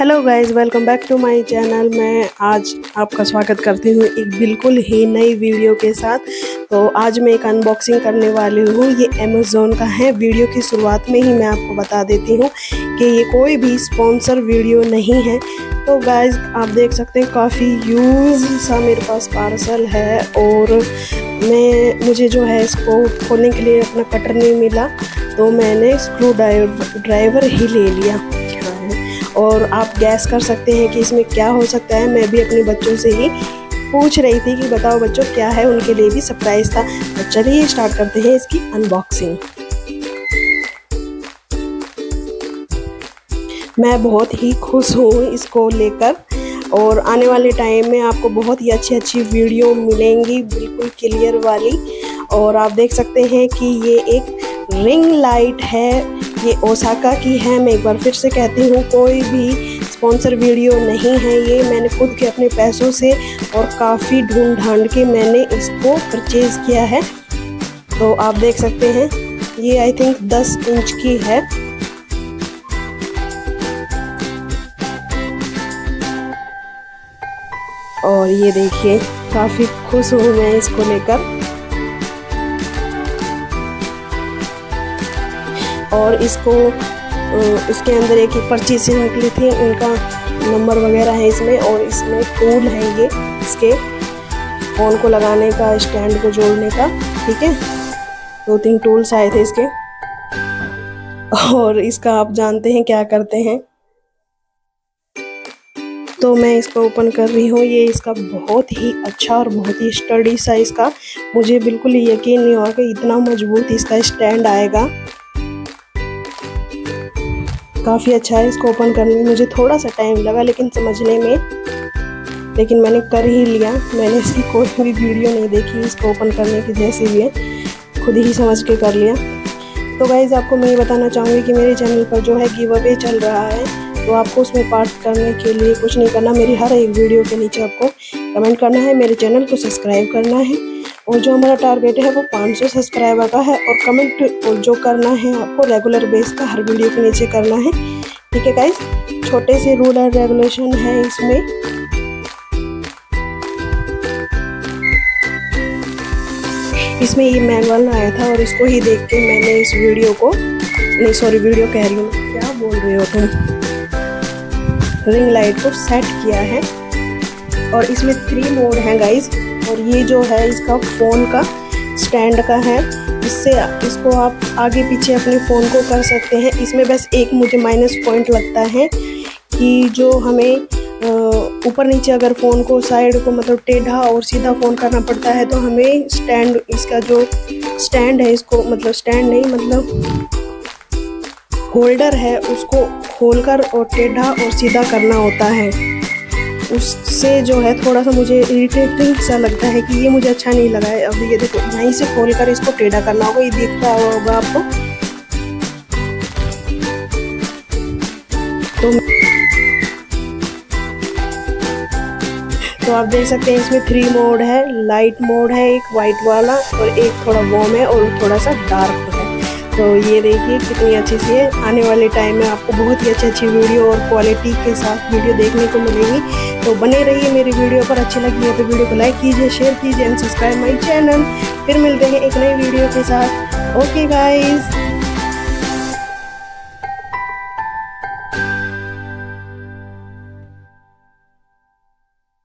Hello guys welcome back to my channel मैं आज आपका स्वागत करती हूँ एक बिल्कुल ही नई वीडियो के साथ। तो आज मैं एक अनबॉक्सिंग करने वाली हूँ। ये अमेज़ोन का है। वीडियो की शुरुआत में ही मैं आपको बता देती हूँ कि ये कोई भी स्पॉन्सर वीडियो नहीं है। तो गाइस आप देख सकते हैं काफ़ी यूज़ सा मेरे पास पार्सल है और मैं, मुझे जो है इसको खोलने के लिए अपना कटर नहीं मिला। तो मैंने स्क्रू ड्राइवर ही ले लिया। और आप गैस कर सकते हैं कि इसमें क्या हो सकता है। मैं भी अपने बच्चों से ही पूछ रही थी कि बताओ बच्चों, क्या है? उनके लिए भी सरप्राइज़ था। तो चलिए स्टार्ट करते हैं इसकी अनबॉक्सिंग मैं बहुत ही खुश हूँ इसको लेकर और आने वाले टाइम में आपको बहुत ही अच्छी अच्छी वीडियो मिलेंगी, बिल्कुल क्लियर वाली। और आप देख सकते हैं कि ये एक रिंग लाइट है। ये ओसाका की है। मैं एक बार फिर से कहती हूँ, कोई भी स्पॉन्सर वीडियो नहीं है ये। मैंने खुद के अपने पैसों से और काफ़ी ढूंढ ढांड के मैंने इसको परचेज़ किया है। तो आप देख सकते हैं, ये आई थिंक 10 इंच की है। और ये देखिए, काफ़ी खुश हूँ मैं इसको लेकर। और इसको इसके अंदर एक पर्ची से निकली थी उनका नंबर वगैरह है इसमें और इसमें टूल है ये, इसके फ़ोन को लगाने का, स्टैंड को जोड़ने का, ठीक है? दो तीन टूल्स आए थे इसके। और इसका आप जानते हैं क्या करते हैं। तो मैं इसको ओपन कर रही हूँ। ये इसका बहुत ही अच्छा और बहुत ही स्टडी सा इसका। मुझे बिल्कुल यकीन नहीं हुआ कि इतना मज़बूत इसका स्टैंड आएगा। काफ़ी अच्छा है, इसको ओपन करने में मुझे थोड़ा सा टाइम लगा, लेकिन समझने में। लेकिन मैंने कर ही लिया, मैंने इसकी कोई भी वीडियो नहीं देखी इसको ओपन करने की, जैसे भी है, खुद ही समझ के कर लिया। तो गाइज़ आपको मैं ये बताना चाहूँगी कि मेरे चैनल पर जो है गिव अवे चल रहा है तो आपको उसमें पार्ट करने के लिए कुछ नहीं करना, मेरी हर एक वीडियो के नीचे आपको कमेंट करना है, मेरे चैनल को सब्सक्राइब करना है। और जो हमारा टारगेट है वो 500 सब्सक्राइबर का है और कमेंट जो करना है आपको रेगुलर बेस का हर वीडियो के नीचे करना है। ठीक है गाइज़ छोटे से रूल एंड रेगुलेशन है इसमें। इसमें ये मैनुअल आया था और इसको ही देख के मैंने इस वीडियो को नहीं सॉरी वीडियो कह रही हूँ। क्या बोल रहे हो तुम? रिंग लाइट को सेट किया है। और इसमें थ्री मोड हैं गाइज़ और ये जो है इसका फ़ोन का स्टैंड का है इससे इसको आप आगे पीछे अपने फ़ोन को कर सकते हैं। इसमें बस एक मुझे माइनस पॉइंट लगता है कि जो हमें ऊपर नीचे अगर फ़ोन को साइड को मतलब टेढ़ा और सीधा फ़ोन करना पड़ता है तो हमें स्टैंड इसका जो स्टैंड है, इसको मतलब स्टैंड नहीं मतलब होल्डर है, उसको खोलकर और टेढ़ा और सीधा करना होता है। उससे जो है थोड़ा सा मुझे इरिटेटिंग सा लगता है कि ये मुझे अच्छा नहीं लगा है। अब ये देखो, यहीं से खोल कर इसको टेढ़ा करना होगा, ये दिख रहा होगा आपको। तो तो आप देख सकते हैं, इसमें थ्री मोड है लाइट मोड है, एक वाइट वाला और एक थोड़ा वॉर्म है और थोड़ा सा डार्क तो ये देखिए कितनी अच्छी सी है। आने वाले टाइम में आपको बहुत ही अच्छी अच्छी वीडियो और क्वालिटी के साथ वीडियो देखने को मिलेगी। तो बने रहिए मेरी वीडियो पर। अच्छी लगी है तो वीडियो को लाइक कीजिए शेयर कीजिए एंड सब्सक्राइब माई चैनल फिर मिलते हैं एक नई वीडियो के साथ। Okay guys